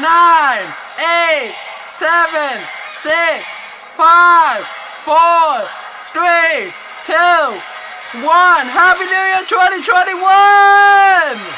nine, eight, seven, six, five, four, three, two, one. Happy New Year 2021!